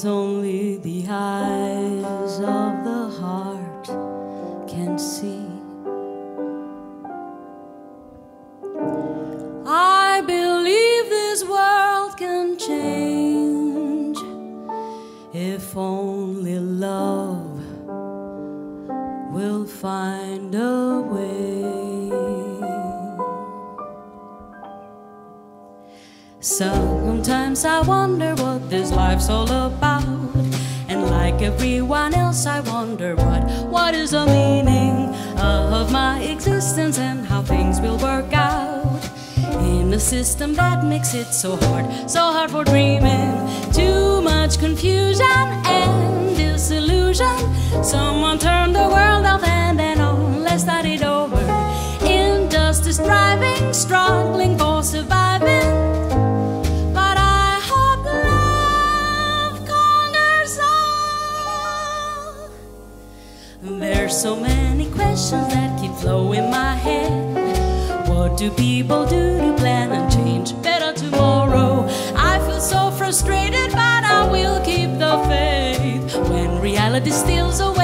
only the eyes of Sometimes I wonder what this life's all about. And like everyone else, I wonder what what is the meaning of my existence and how things will work out in a system that makes it so hard, so hard for dreaming. Too much confusion and disillusion. Someone turned the world off do people do to plan and change better tomorrow? I feel so frustrated, but I will keep the faith when reality steals away.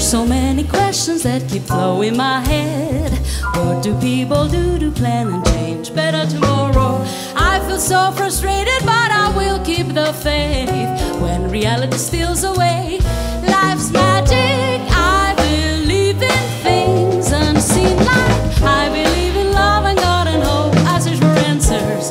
So many questions that keep flowing my head. What do people do to plan and change better tomorrow? I feel so frustrated, but I will keep the faith. When reality steals away, life's magic. I believe in things unseen. I believe in love and God and hope. I search for answers.